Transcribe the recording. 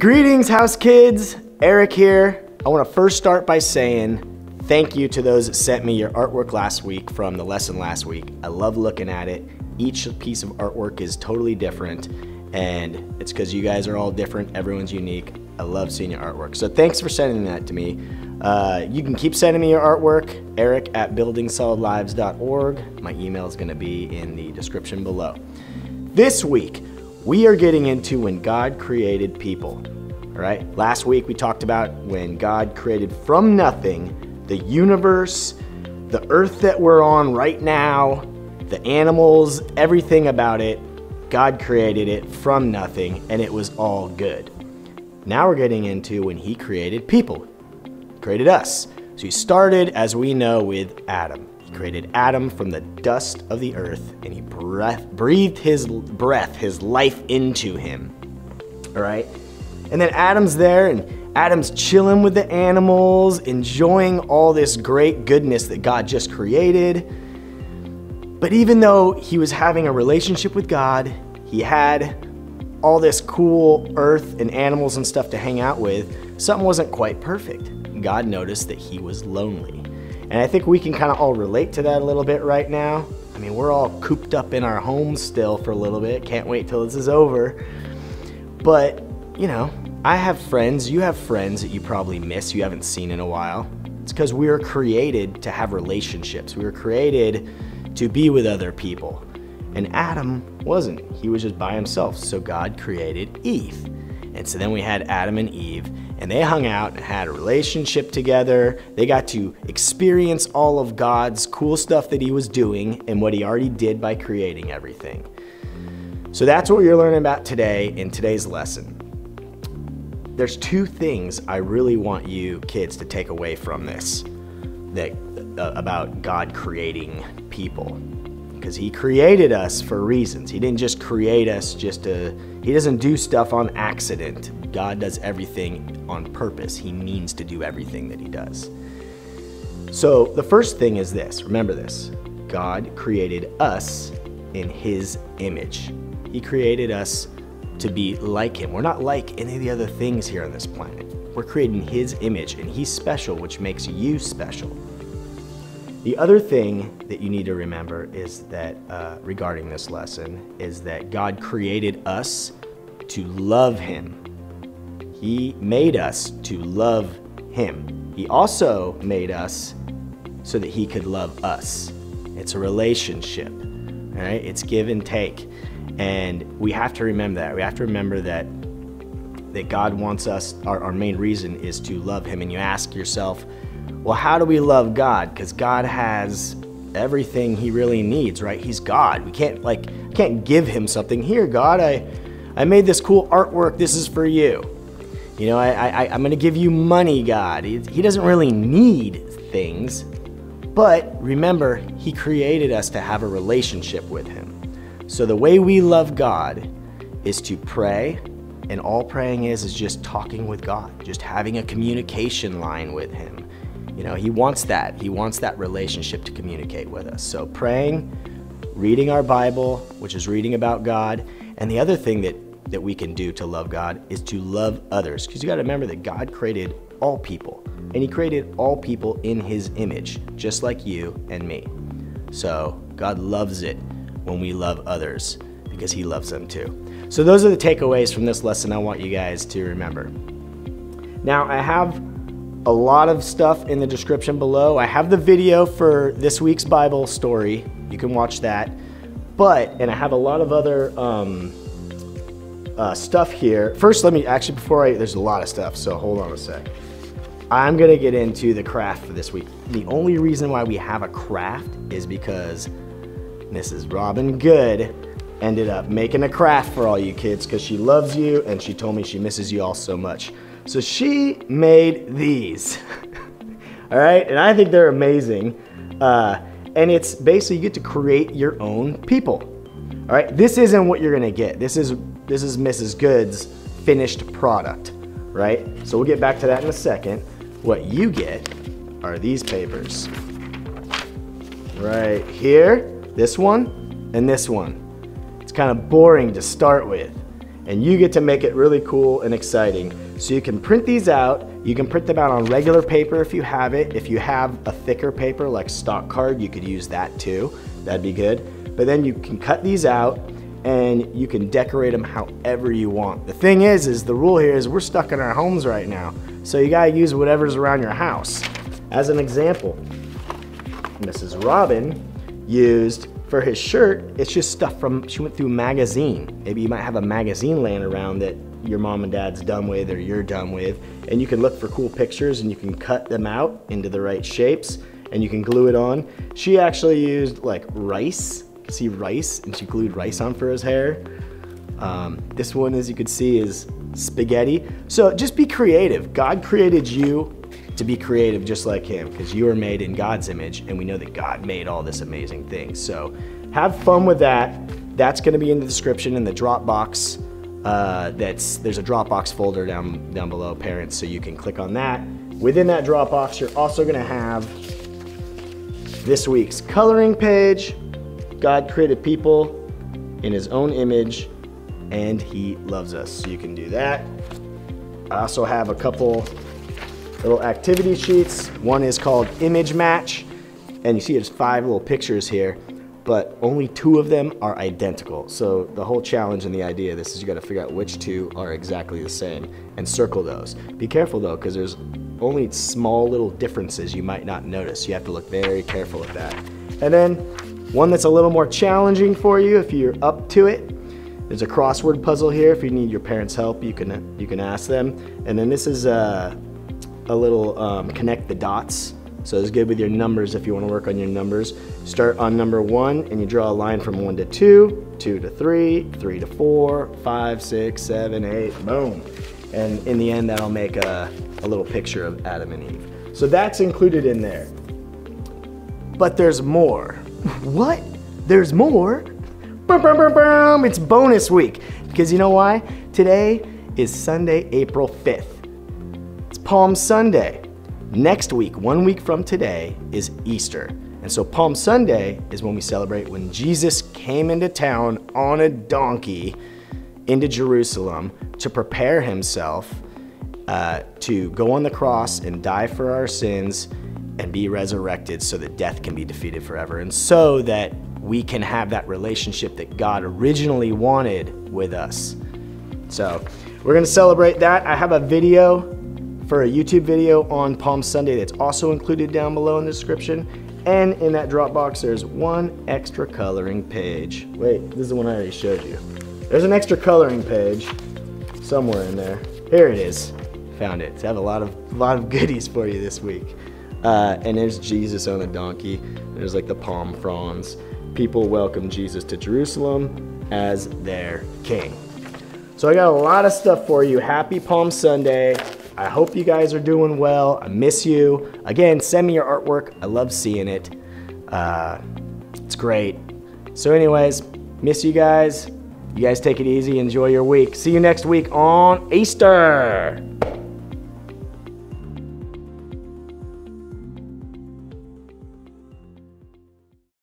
Greetings, house kids. Eric here. I want to first start by saying thank you to those that sent me your artwork last week from the lesson last week. I love looking at it. Each piece of artwork is totally different, and it's because you guys are all different. Everyone's unique. I love seeing your artwork. So thanks for sending that to me. Uh, you can keep sending me your artwork, eric at buildingsolidlives.org. My email is going to be in the description below. This week, we are getting into when God created people. All right, last week we talked about when God created from nothing the universe, the earth that we're on right now, the animals, everything about it. God created it from nothing and it was all good. Now we're getting into when He created people, created us. So He started, as we know, with Adam. Created Adam from the dust of the earth and He breath, breathed His breath, His life into him. All right? And then Adam's there and Adam's chilling with the animals, enjoying all this great goodness that God just created. But even though he was having a relationship with God, he had all this cool earth and animals and stuff to hang out with, something wasn't quite perfect. God noticed that he was lonely. And I think we can kind of all relate to that a little bit right now. I mean, we're all cooped up in our homes still for a little bit. Can't wait till this is over. But, you know, I have friends, you have friends that you probably miss, you haven't seen in a while. It's because we were created to have relationships. We were created to be with other people. And Adam wasn't. He was just by himself. So God created Eve. And so then we had Adam and Eve, and they hung out and had a relationship together. They got to experience all of God's cool stuff that He was doing and what He already did by creating everything. So that's what you're learning about today in today's lesson there's two things I really want you kids to take away from this that uh, about God creating people because he created us for reasons. He didn't just create us just to he doesn't do stuff on accident. God does everything on purpose. He means to do everything that he does. So, the first thing is this. Remember this. God created us in his image. He created us to be like him. We're not like any of the other things here on this planet. We're creating his image, and he's special, which makes you special. The other thing that you need to remember is that, uh, regarding this lesson, is that God created us to love him. He made us to love him. He also made us so that he could love us. It's a relationship, all right? It's give and take. And we have to remember that. We have to remember that that God wants us, our, our main reason is to love Him. And you ask yourself, well, how do we love God? Because God has everything He really needs, right? He's God. We can't like can't give Him something. Here, God, I I made this cool artwork. This is for you. You know, I, I I'm gonna give you money, God. He, he doesn't really need things, but remember, He created us to have a relationship with Him. So the way we love God is to pray, and all praying is is just talking with God, just having a communication line with Him. You know, He wants that. He wants that relationship to communicate with us. So praying, reading our Bible, which is reading about God, and the other thing that that we can do to love God is to love others. Because you got to remember that God created all people, and He created all people in His image, just like you and me. So God loves it when we love others because He loves them too. So, those are the takeaways from this lesson I want you guys to remember. Now, I have a lot of stuff in the description below. I have the video for this week's Bible story. You can watch that. But, and I have a lot of other um, uh, stuff here. First, let me actually, before I, there's a lot of stuff, so hold on a sec. I'm gonna get into the craft for this week. The only reason why we have a craft is because Mrs. Robin Good ended up making a craft for all you kids because she loves you and she told me she misses you all so much. So she made these. all right, and I think they're amazing. Uh, and it's basically you get to create your own people. All right, this isn't what you're gonna get. This is this is Mrs. Good's finished product, right? So we'll get back to that in a second. What you get are these papers. Right here, this one and this one. It's kind of boring to start with. and you get to make it really cool and exciting. So you can print these out. You can print them out on regular paper if you have it. If you have a thicker paper like stock card, you could use that too. That'd be good. But then you can cut these out and you can decorate them however you want. The thing is, is the rule here is we're stuck in our homes right now. So you gotta use whatever's around your house. As an example, Mrs. Robin used for his shirt, it's just stuff from, she went through magazine. Maybe you might have a magazine laying around that your mom and dad's done with or you're done with. And you can look for cool pictures and you can cut them out into the right shapes and you can glue it on. She actually used like rice, see rice, and she glued rice on for his hair. Um, this one, as you can see, is spaghetti. So just be creative. God created you to be creative just like him because you are made in God's image and we know that God made all this amazing things. So have fun with that. That's going to be in the description in the Dropbox. Uh, that's there's a Dropbox folder down down below, parents, so you can click on that. Within that Dropbox, you're also going to have this week's coloring page. God created people in His own image, and He loves us. So you can do that. I also have a couple little activity sheets. One is called Image Match, and you see there's five little pictures here, but only two of them are identical. So the whole challenge and the idea of this is you gotta figure out which two are exactly the same and circle those. Be careful though, because there's only small little differences you might not notice. You have to look very careful at that. And then one that's a little more challenging for you if you're up to it. There's a crossword puzzle here. If you need your parents' help, you can you can ask them. And then this is uh, a little um, connect the dots. So it's good with your numbers if you want to work on your numbers. Start on number one and you draw a line from one to two, two to three, three to four, five, six, seven, eight, boom. And in the end, that'll make a, a little picture of Adam and Eve. So that's included in there. But there's more. What? There's more? It's bonus week. Because you know why? Today is Sunday, April 5th. It's Palm Sunday. Next week, one week from today, is Easter. And so Palm Sunday is when we celebrate when Jesus came into town on a donkey into Jerusalem to prepare himself uh, to go on the cross and die for our sins and be resurrected so that death can be defeated forever. And so that we can have that relationship that God originally wanted with us. So we're gonna celebrate that. I have a video for a YouTube video on Palm Sunday that's also included down below in the description. And in that Dropbox, there's one extra coloring page. Wait, this is the one I already showed you. There's an extra coloring page somewhere in there. Here it is. Found it. I have a lot of a lot of goodies for you this week. Uh, and there's Jesus on a donkey. There's like the palm fronds. People welcome Jesus to Jerusalem as their king. So I got a lot of stuff for you. Happy Palm Sunday. I hope you guys are doing well. I miss you. Again, send me your artwork. I love seeing it. Uh, it's great. So, anyways, miss you guys. You guys take it easy. Enjoy your week. See you next week on Easter.